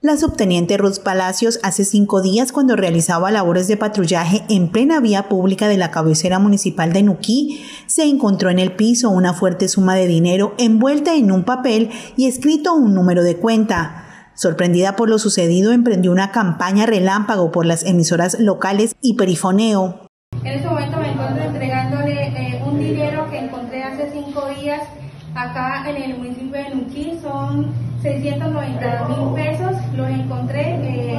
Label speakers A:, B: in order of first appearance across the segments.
A: La subteniente Ruth Palacios hace cinco días cuando realizaba labores de patrullaje en plena vía pública de la cabecera municipal de Nuquí, se encontró en el piso una fuerte suma de dinero envuelta en un papel y escrito un número de cuenta. Sorprendida por lo sucedido, emprendió una campaña relámpago por las emisoras locales y perifoneo.
B: En este momento me encuentro entregándole eh, un dinero que encontré hace cinco días acá en el municipio de Nuquí. Son 690 mil pesos. Los encontré. Eh,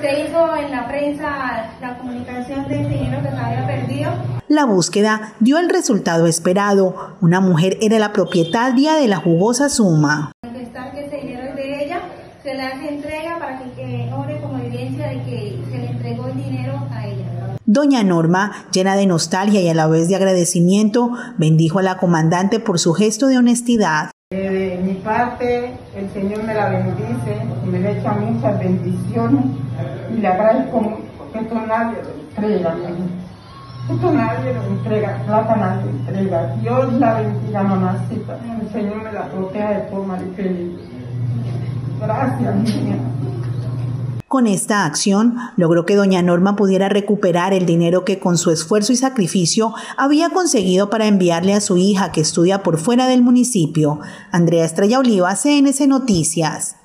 B: se hizo en la prensa la comunicación del dinero que se había perdido.
A: La búsqueda dio el resultado esperado. Una mujer era la propietaria de la jugosa suma.
B: Manifestar que ese dinero es de ella, se le hace entrega para que, que obre como evidencia de que se le entregó el dinero a ella.
A: Doña Norma, llena de nostalgia y a la vez de agradecimiento, bendijo a la comandante por su gesto de honestidad.
C: De mi parte, el Señor me la bendice, me le echa muchas bendiciones y le agradezco. Esto nadie lo entrega, esto nadie lo entrega, plata nadie lo entrega. Dios la bendiga, mamacita. El Señor me la proteja de forma diferente. Gracias, niña.
A: Con esta acción logró que doña Norma pudiera recuperar el dinero que con su esfuerzo y sacrificio había conseguido para enviarle a su hija que estudia por fuera del municipio. Andrea Estrella Oliva, CNC Noticias.